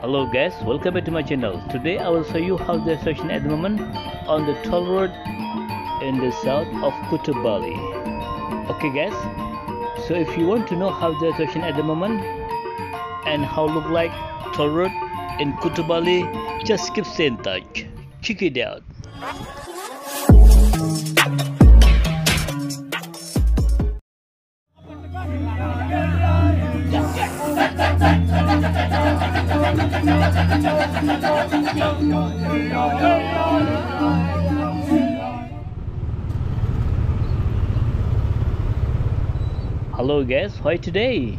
Hello guys, welcome back to my channel. Today I will show you how the situation at the moment on the toll road in the south of Kuta Bali. Okay guys, so if you want to know how the situation at the moment and how look like toll road in Kuta Bali, just keep stay in touch. Check it out. Hello guys, how today?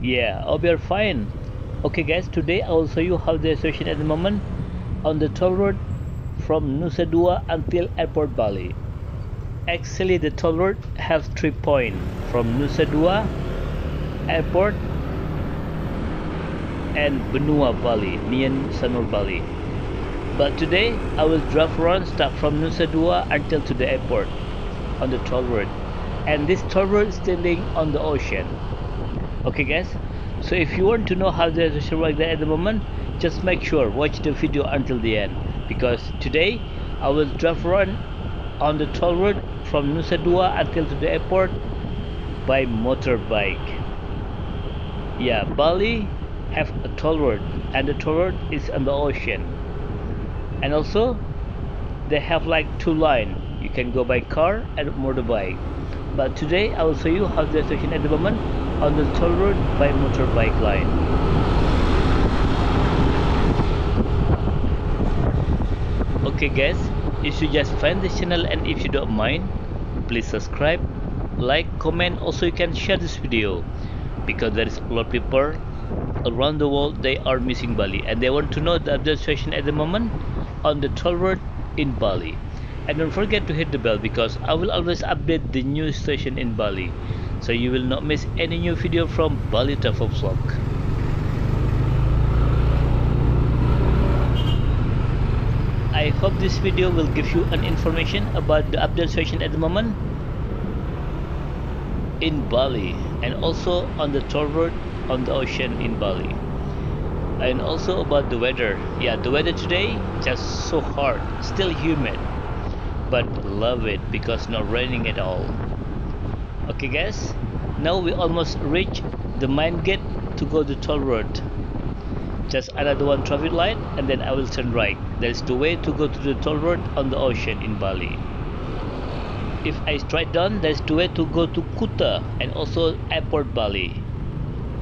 Yeah, hope you're fine. Okay guys, today I will show you how the situation at the moment on the toll road from Nusa Dua until Airport Bali. Actually the toll road has three points from Nusa Dua Airport and Benoa Bali, Nian Sanur Bali. But today I will drive around start from Nusa Dua until to the airport on the toll road. And this toll road is standing on the ocean. Okay guys, so if you want to know how the ocean works there at the moment, just make sure watch the video until the end because today I will drive around on the toll road from Nusa Dua until to the airport by motorbike. Yeah, Bali have a toll road and the toll road is on the ocean. And also they have like two line. You can go by car and motorbike. But today I will show you how the situation at the moment on the toll road by motorbike line. Okay guys if you just find this channel and if you don't mind please subscribe like comment. Also you can share this video because there is a lot of people around the world they are missing Bali. And they want to know the update situation at the moment on the toll road in Bali. And don't forget to hit the bell because I will always update the new station in Bali. So you will not miss any new video from Bali Travel Vlog I hope this video will give you an information about the update situation at the moment in Bali and also on the toll road on the ocean in Bali. And also about the weather. Yeah the weather today just so hard still humid but love it because not raining at all. Okay guys now we almost reach the main gate to go to toll road. Just another one traffic light and then I will turn right. That's the way to go to the toll road on the ocean in Bali. If I straight down there's the way to go to Kuta and also airport Bali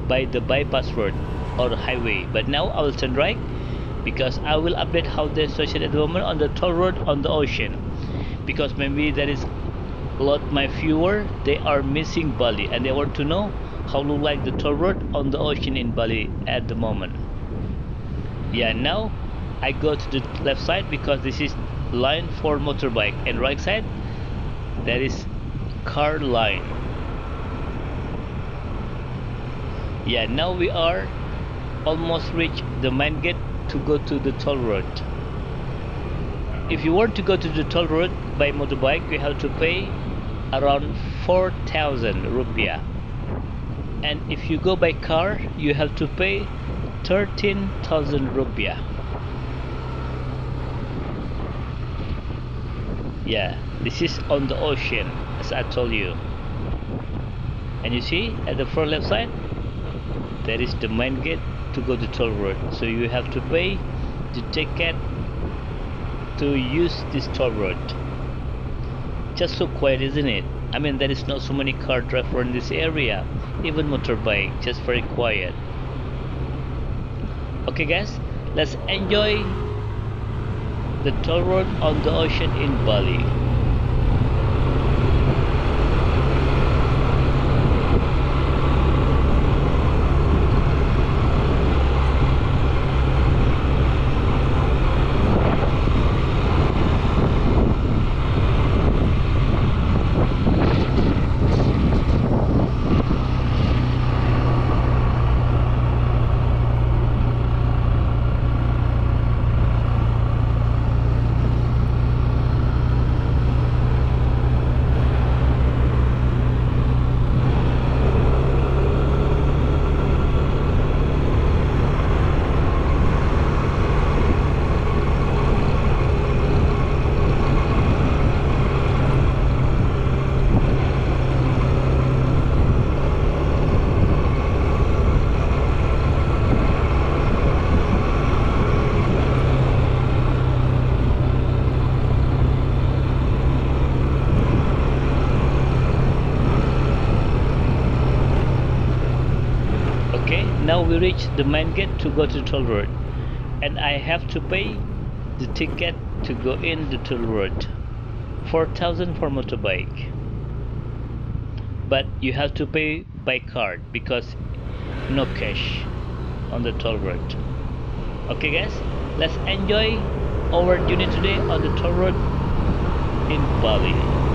by the bypass road or highway. But now I will turn right because I will update how the situation at the moment on the toll road on the ocean. Because maybe there is a lot my viewer they are missing Bali and they want to know how look like the toll road on the ocean in Bali at the moment. Yeah now I go to the left side because this is line for motorbike and right side there is car line yeah now we are almost reach the main gate to go to the toll road. If you want to go to the toll road by motorbike you have to pay around 4000 rupiah. And if you go by car you have to pay 13000 rupiah. Yeah this is on the ocean as I told you. And you see at the far left side there is the main gate to go to toll road. So you have to pay the ticket to use this toll road. Just so quiet isn't it? I mean there is not so many car driver in this area even motorbike just very quiet. Okay guys let's enjoy the toll road on the ocean in Bali the main gate to go to toll road. And I have to pay the ticket to go in the toll road. 4000 for motorbike. But you have to pay by card because no cash on the toll road. Okay guys let's enjoy our journey today on the toll road in Bali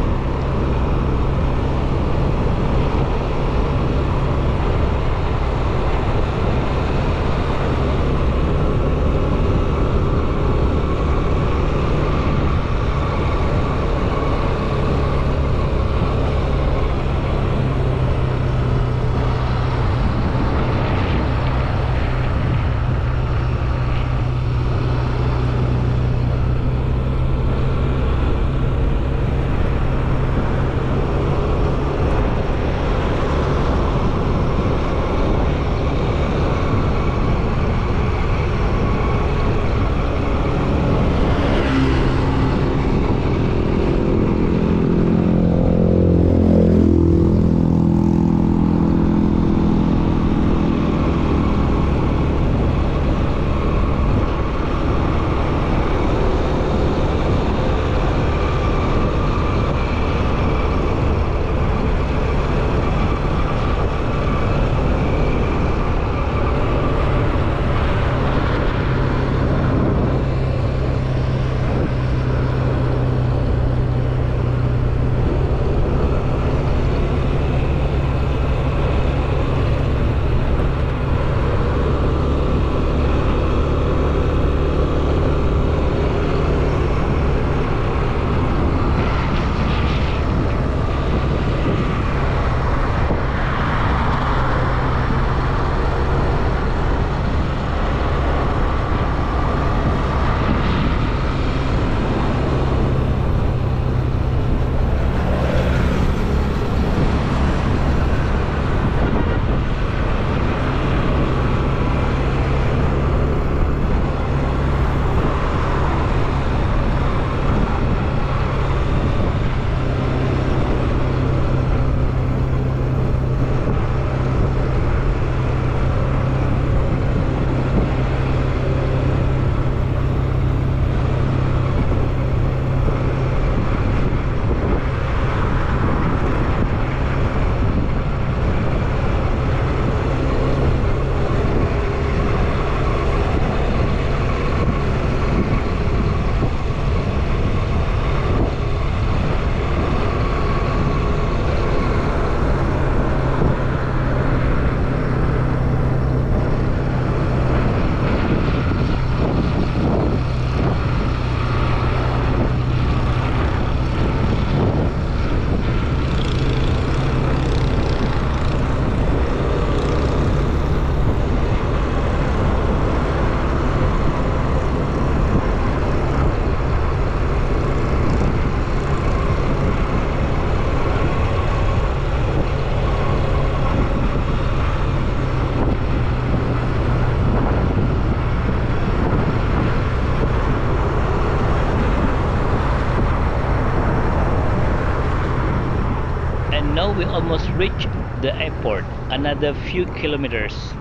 we almost reach the airport another few kilometers.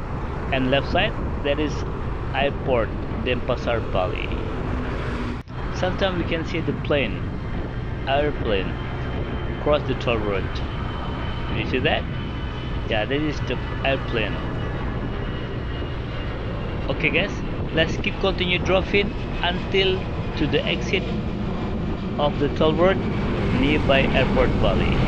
And left side that is airport Denpasar Bali sometimes we can see the plane airplane cross the toll road. You see that? Yeah that is the airplane. Okay guys let's keep continue driving until to the exit of the toll road nearby airport Bali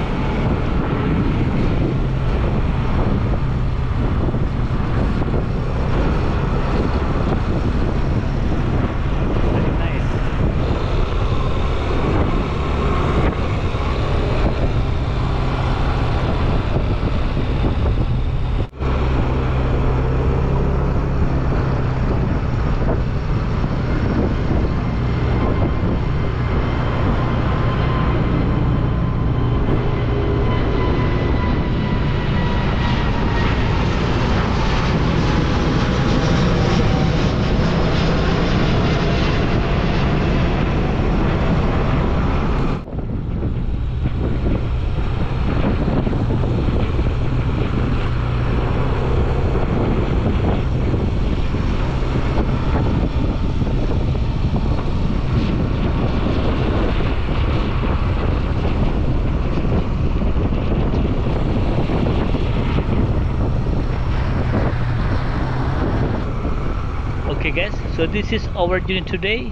so this is our journey today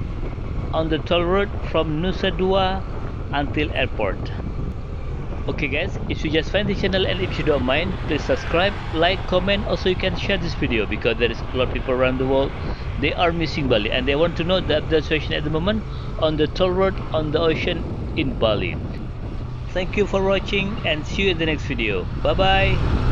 on the toll road from Nusa Dua until airport. Okay guys, if you just find the channel and if you don't mind, please subscribe, like, comment, also you can share this video because there is a lot of people around the world, they are missing Bali and they want to know the update situation at the moment on the toll road on the ocean in Bali. Thank you for watching and see you in the next video. Bye bye.